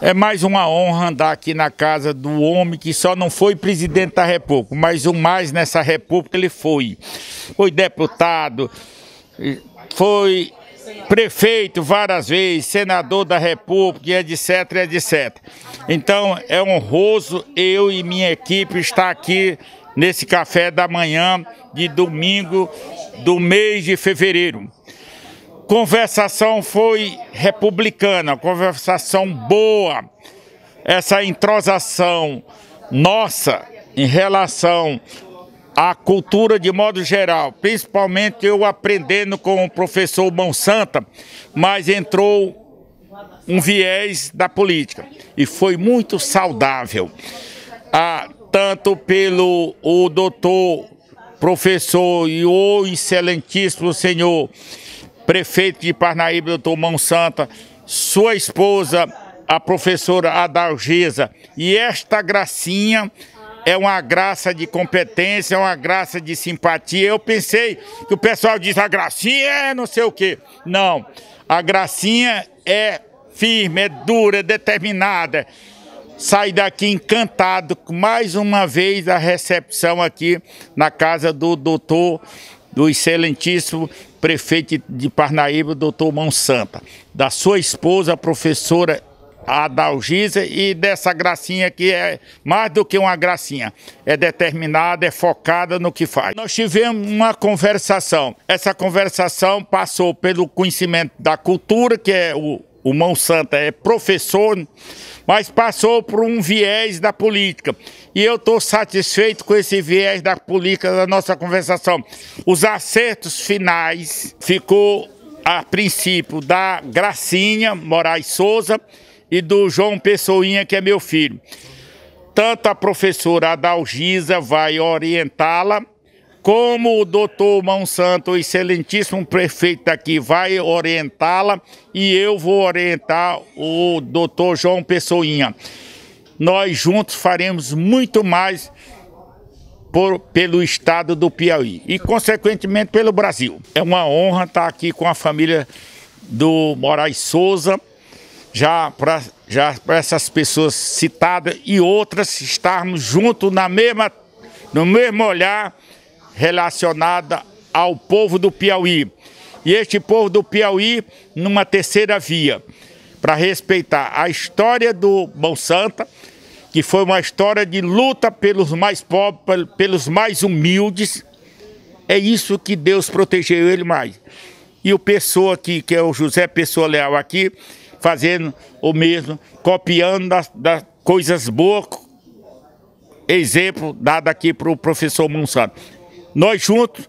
É mais uma honra andar aqui na casa do homem que só não foi presidente da República, mas o mais nessa República ele foi. Foi deputado, foi prefeito várias vezes, senador da República, etc, etc. Então é honroso eu e minha equipe estar aqui nesse café da manhã de domingo do mês de fevereiro. Conversação foi republicana, conversação boa. Essa entrosação nossa em relação à cultura de modo geral, principalmente eu aprendendo com o professor Monsanta, mas entrou um viés da política e foi muito saudável. Ah, tanto pelo o doutor, professor e o excelentíssimo senhor prefeito de Parnaíba, doutor Mão Santa, sua esposa, a professora Adalgisa, e esta gracinha é uma graça de competência, é uma graça de simpatia. Eu pensei que o pessoal diz a gracinha é não sei o quê. Não, a gracinha é firme, é dura, é determinada. Sai daqui encantado mais uma vez a recepção aqui na casa do doutor, do excelentíssimo prefeito de Parnaíba, doutor Mão Santa, da sua esposa, a professora Adalgisa, e dessa gracinha que é mais do que uma gracinha, é determinada, é focada no que faz. Nós tivemos uma conversação, essa conversação passou pelo conhecimento da cultura, que é o, o Mão Santa é professor, mas passou por um viés da política. E eu estou satisfeito com esse viés da política da nossa conversação. Os acertos finais ficou a princípio da Gracinha Moraes Souza e do João Pessoinha, que é meu filho. Tanto a professora Adalgisa vai orientá-la, como o doutor Monsanto, o excelentíssimo prefeito aqui, vai orientá-la e eu vou orientar o doutor João Pessoinha. Nós juntos faremos muito mais por, pelo estado do Piauí e, consequentemente, pelo Brasil. É uma honra estar aqui com a família do Moraes Souza, já para já essas pessoas citadas e outras estarmos juntos na mesma, no mesmo olhar relacionada ao povo do Piauí. E este povo do Piauí numa terceira via, para respeitar a história do Santa, que foi uma história de luta pelos mais pobres, pelos mais humildes. É isso que Deus protegeu ele mais. E o Pessoa aqui, que é o José Pessoa Leal aqui, fazendo o mesmo, copiando das, das coisas boas, exemplo dado aqui para o professor Monsanto. Nós juntos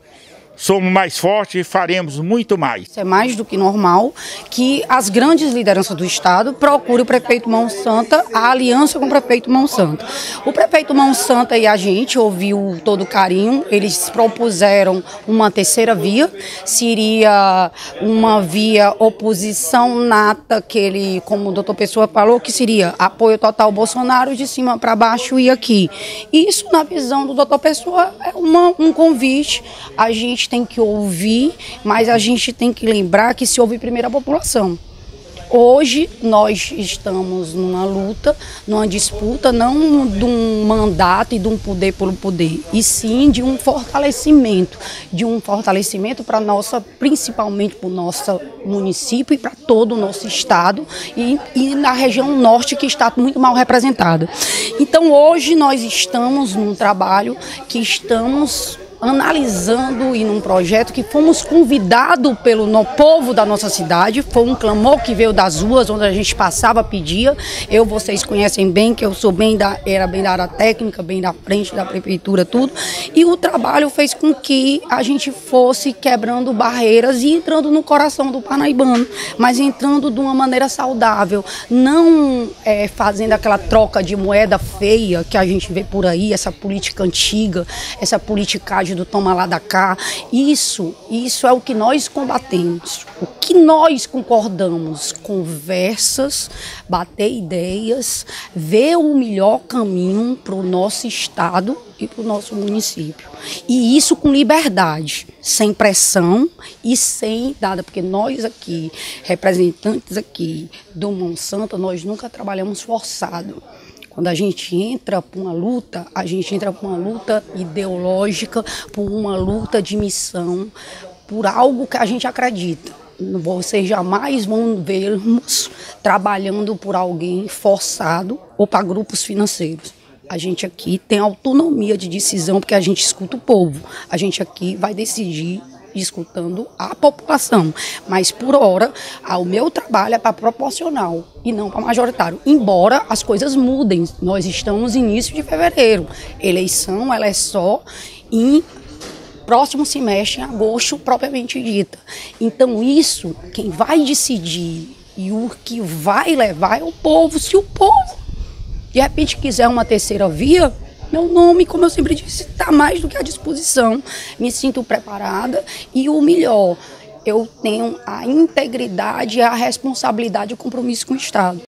somos mais fortes e faremos muito mais. É mais do que normal que as grandes lideranças do Estado procurem o prefeito Mão Santa, a aliança com o prefeito Mão Santa. O prefeito Mão Santa e a gente ouviu todo o carinho, eles propuseram uma terceira via, seria uma via oposição nata, que ele, como o doutor Pessoa falou, que seria apoio total ao Bolsonaro de cima para baixo e aqui. Isso, na visão do doutor Pessoa, é uma, um convite. A gente tem que ouvir, mas a gente tem que lembrar que se ouve primeiro a população. Hoje nós estamos numa luta, numa disputa, não de um mandato e de um poder pelo poder, e sim de um fortalecimento, de um fortalecimento para nossa, principalmente para o nosso município e para todo o nosso estado e, e na região norte que está muito mal representada. Então hoje nós estamos num trabalho que estamos analisando e num projeto que fomos convidados pelo no, povo da nossa cidade, foi um clamor que veio das ruas, onde a gente passava, pedia. Eu, vocês conhecem bem, que eu sou bem da, era bem da área técnica, bem da frente da prefeitura, tudo. E o trabalho fez com que a gente fosse quebrando barreiras e entrando no coração do Parnaibano, mas entrando de uma maneira saudável, não é, fazendo aquela troca de moeda feia que a gente vê por aí, essa política antiga, essa politicagem do toma lá da cá. Isso, isso é o que nós combatemos. O que nós concordamos? Conversas, bater ideias, ver o melhor caminho para o nosso estado e para o nosso município. E isso com liberdade, sem pressão e sem nada, porque nós aqui, representantes aqui do Monsanto, nós nunca trabalhamos forçado. Quando a gente entra para uma luta, a gente entra para uma luta ideológica, por uma luta de missão, por algo que a gente acredita. Vocês jamais vão vermos trabalhando por alguém forçado ou para grupos financeiros. A gente aqui tem autonomia de decisão porque a gente escuta o povo. A gente aqui vai decidir escutando a população. Mas, por hora, o meu trabalho é para proporcional e não para majoritário. Embora as coisas mudem, nós estamos início de fevereiro. Eleição, ela é só em próximo semestre, em agosto, propriamente dita. Então, isso, quem vai decidir e o que vai levar é o povo. Se o povo, de repente, quiser uma terceira via, meu nome, como eu sempre disse, está mais do que à disposição. Me sinto preparada e o melhor, eu tenho a integridade, a responsabilidade e o compromisso com o Estado.